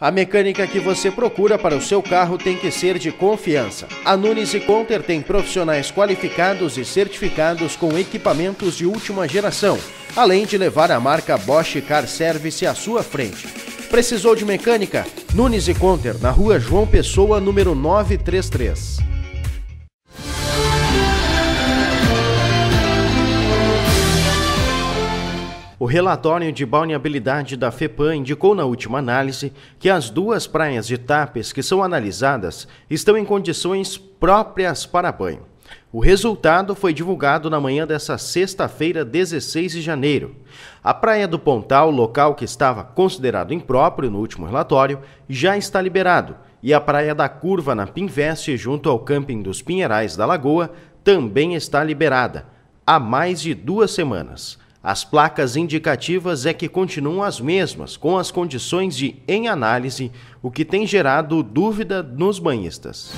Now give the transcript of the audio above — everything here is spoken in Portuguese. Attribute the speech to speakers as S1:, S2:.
S1: A mecânica que você procura para o seu carro tem que ser de confiança. A Nunes e Conter tem profissionais qualificados e certificados com equipamentos de última geração, além de levar a marca Bosch Car Service à sua frente. Precisou de mecânica? Nunes e Conter, na rua João Pessoa, número 933. O relatório de balneabilidade da FEPAM indicou na última análise que as duas praias de Tapes que são analisadas estão em condições próprias para banho. O resultado foi divulgado na manhã dessa sexta-feira, 16 de janeiro. A Praia do Pontal, local que estava considerado impróprio no último relatório, já está liberado, e a Praia da Curva, na Pinveste, junto ao camping dos Pinheirais da Lagoa, também está liberada, há mais de duas semanas. As placas indicativas é que continuam as mesmas, com as condições de em análise, o que tem gerado dúvida nos banhistas.